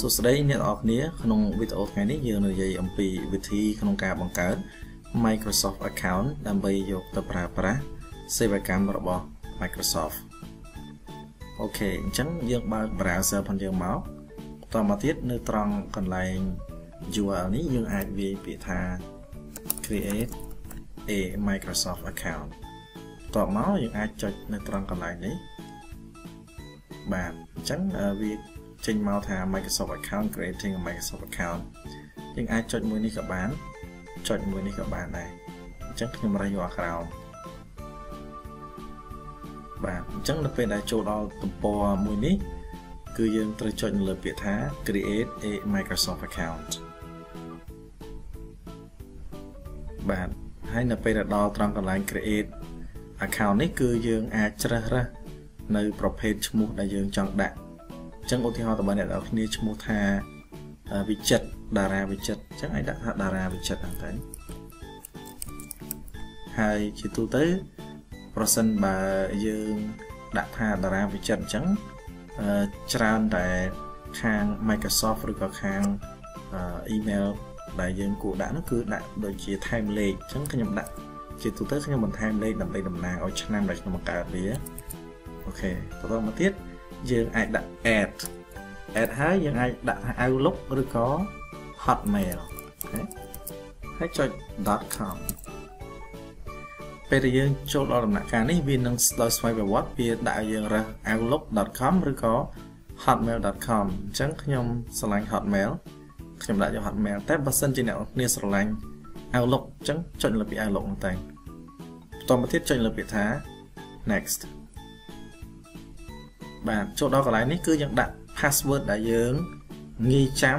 សួស្តីអ្នកនរគ្នាក្នុងវីដេអូថ្ងៃនេះយើងនឹងនិយាយអំពីវិធីក្នុងការបង្កើត Microsoft account ដើម្បីយកទៅប្រើប្រាស់សេវាកម្មរបស់ Microsoft អូខេអញ្ចឹងយើងបើក browser ផងយើងមកបន្តមកទៀតនៅត្រង់កន្លែង URL នេះយើងអាចវាយពាក្យថា create a Microsoft account តបមកយើងអាចចុចនៅត្រង់កន្លែងនេះបាទអញ្ចឹងវា ចេញមកថា Microsoft account creating a Microsoft account យើងអាចចុចមួយនេះក៏បានចុចមួយនេះក៏បានដែរអញ្ចឹងខ្ញុំរះយកអាក្រោមបាទអញ្ចឹងនៅពេលដែលចូលដល់ទំព័រមួយនេះ គឺយើងត្រូវចុចលើពាក្យថា create a Microsoft account បាទហើយនៅពេលដែលដល់ត្រង់កន្លែង create account នេះគឺយើងអាចជ្រើសរើសនៅប្រភេទឈ្មោះដែលយើងចង់ដាក់អញ្ចឹងឧទាហរណ៍តើអ្នកនរគ្នាឈ្មោះថាវិចិត្រតារាវិចិត្រអញ្ចឹងអាចដាក់ថាតារាវិចិត្រហ្នឹងទៅហើយជាទូទៅប្រសិនបើយើងដាក់ថាតារាវិចិត្រអញ្ចឹងច្រើនតែខាង Microsoft ឬក៏ខាង email ដែលយើងគួរដាក់នោះគឺដាក់ដូចជាថែមលេខអញ្ចឹងខ្ញុំដាក់ជាទូទៅខ្ញុំបន្ថែមលេខដើម្បីតំណាងឲ្យឆ្នាំដែលខ្ញុំបង្កើតវាអូខេបន្តមកទៀត យើងអាចដាក់ add add ហើយយើងអាចដាក់ថា outlook ឬក៏ hotmail អូខេហើយចុច .com ពេលដែលយើងចូលដល់ដំណាក់កាលនេះវានឹងដោយស្វ័យប្រវត្តិវាដាក់ឲ្យយើងរើស outlook.com ឬក៏ hotmail.com អញ្ចឹងខ្ញុំឆ្លាញ់ hotmail ខ្ញុំដាក់យក hotmail តែបើសិនជាអ្នកគ្នាស្រឡាញ់ outlook អញ្ចឹងចុចលើពាក្យ outlook ហ្នឹងតែបន្តមកទៀតចុចលើពាក្យថា next បាទចូលដល់កន្លែងនេះគឺយើងដាក់ password ដែលយើងងាយចាំ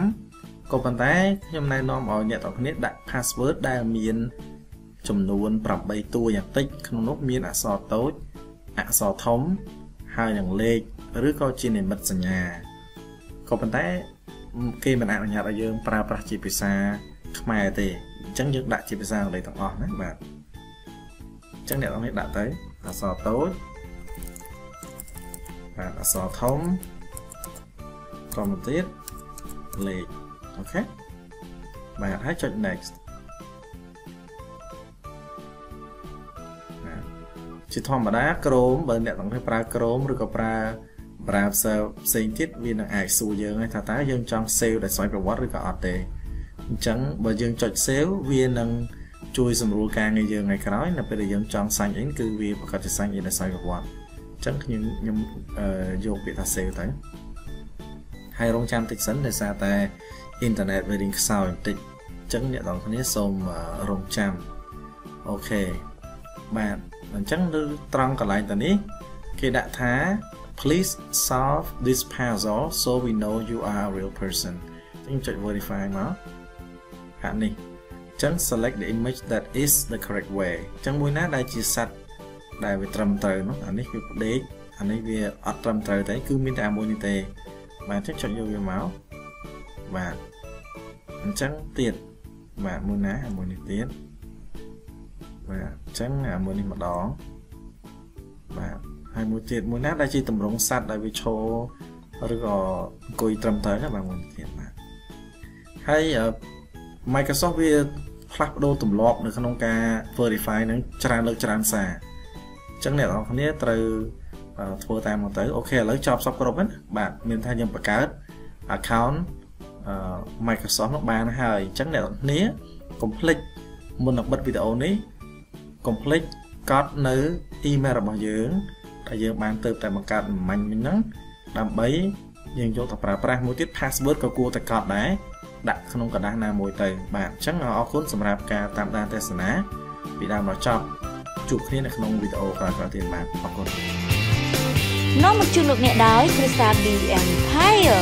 ក៏ប៉ុន្តែខ្ញុំណែនាំឲ្យអ្នកទាំងគ្នាដាក់ password ដែលមាន ចំនួន8តួយ៉ាងតិចក្នុងនោះមានអក្សរតូចអក្សរធំហើយនឹងលេខឬក៏ជានិមិត្តសញ្ញាក៏ប៉ុន្តែគេមិនអនុញ្ញាតឲ្យយើងប្រើប្រាស់ជាភាសាខ្មែរទេអញ្ចឹងយើងដាក់ជាភាសាអង់គ្លេសទាំងអស់ណាបាទអញ្ចឹងអ្នកនរនេះដាក់ទៅអក្សរតូច បាទអក្សរធំតមកទៀតលេខអូខេបាទហើយចុច next ជាធម្មតា Chrome បើអ្នកទាំងប្រើ Chrome ឬក៏ប្រើ browser ផ្សេងទៀតវានឹងអាចសួរយើងថាតើយើងចង់ save ដោយស្វ័យប្រវត្តិឬក៏អត់ទេអញ្ចឹងបើយើងចុច save វានឹងជួយសម្រួលការងារយើងថ្ងៃក្រោយនៅពេលដែលយើងចង់ sign in គឺវាប្រកាសជា sign in ដោយស្វ័យប្រវត្តិអញ្ចឹងខ្ញុំខ្ញុំយកពាក្យថា save ទៅហើយរងចាំតិចសិនដោយសារតែអ៊ីនធឺណិតវារៀងខ្សោយបន្តិចអញ្ចឹងអ្នកនរគ្នាសូមរងចាំអូខេបាទអញ្ចឹងនៅត្រង់កន្លែងតានេះគេដាក់ថា please solve this puzzle so we know you are a real person អញ្ចឹងចុច verify មកហាក់នេះអញ្ចឹង select the image that is the correct way អញ្ចឹងមួយណាដែលជាសត្វ ដែលវាត្រឹមត្រូវនោះអានេះវាផ្ដេកអានេះវាអត់ត្រឹមត្រូវទេគឺមានតែមួយនេះទេបាទអញ្ចឹងចុចយកវាមកបាទអញ្ចឹងទៀតបាទមួយណាមួយនេះទៀតបាទអញ្ចឹងអាមួយនេះម្ដងបាទហើយមួយទៀតមួយណាដែលជាតម្រងសัตว์ដែលវាឈរឬក៏អង្គុយត្រឹមត្រូវណាបាទមួយទៀតបាទហើយ Microsoft វាផ្លាស់ប្ដូរទម្លាប់នៅក្នុងការ verify នឹងច្រើនលើកច្រើនសារ អញ្ចឹងអ្នកនរគ្នាត្រូវធ្វើតាមមកទៅអូខេឥឡូវចប់សពគ្រប់ហ្នឹងបាទមានថាយើងបង្កើត account Microsoft នោះបានហើយអញ្ចឹងអ្នកនរគ្នាកុំភ្លេចមុននឹងបិទវីដេអូនេះកុំភ្លេចកត់នៅ email របស់យើងដែលយើងបានទៅតែបង្កើតមិញមិញហ្នឹងដើម្បីយើងយកទៅប្រើប្រាស់មួយទៀត password ក៏គួរតែកត់ដែរដាក់ក្នុងกระดาษណាមួយទៅបាទអញ្ចឹងអរគុណសម្រាប់ការតាមដានទស្សនាពីដើមដល់ចប់ ជួបគ្នានៅក្នុងវីដេអូក្រោយៗទៀតបាទអរគុណនាំមកជូនលោកអ្នកដោយ Crystal D Empire